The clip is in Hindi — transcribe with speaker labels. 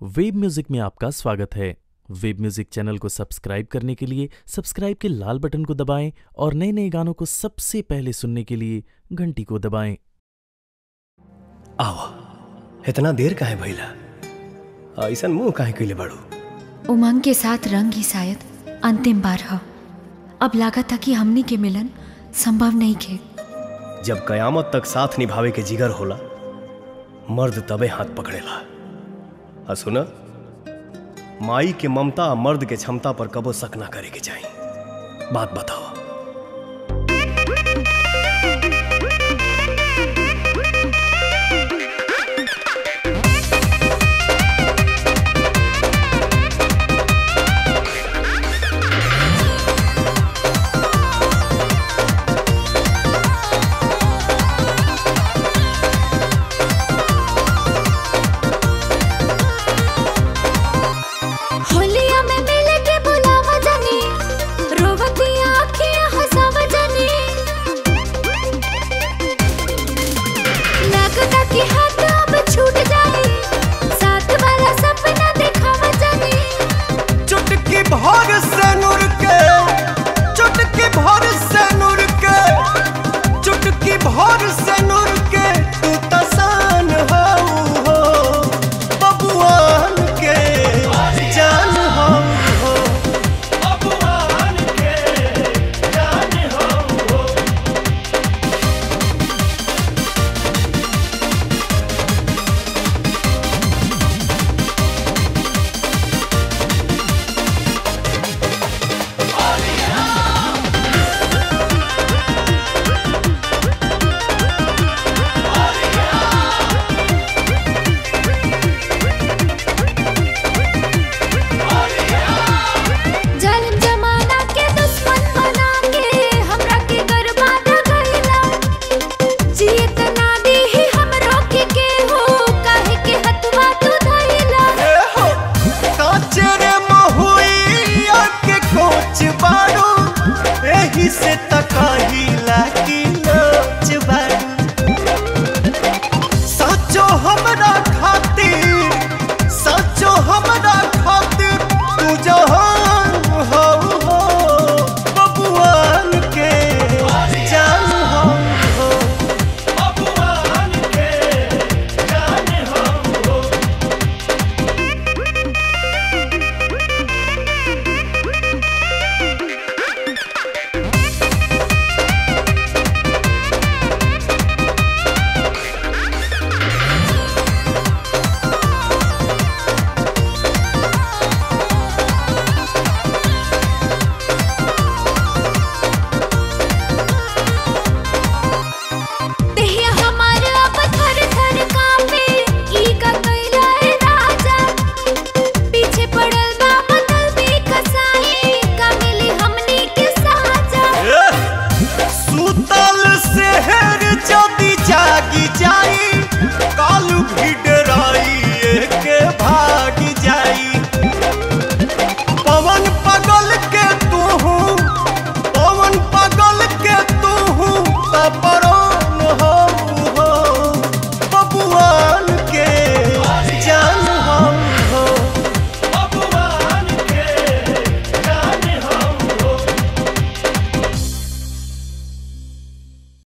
Speaker 1: वेब म्यूज़िक में आपका स्वागत है। वेब म्यूज़िक चैनल को सब्सक्राइब करने के लिए सब्सक्राइब के लाल बटन को दबाएँ और नए नए गानों को सबसे पहले सुनने के लिए घंटी को दबाएँ।
Speaker 2: आवा इतना देर काहे भइला ऐसन मुँह काहे कइले बाड़ू
Speaker 3: उमंग के साथ रंग ही शायद अंतिम बार ह। अब लागत था कि हमनी के मिलन संभव नहीं खे।
Speaker 2: जब कयामत तक साथ निभावे के जिगर होला मर्द तबे हाथ पकड़ेला। आ सुन? माई के ममता मर्द के क्षमता पर कबो शक ना करे के चाहिए बात बताओ।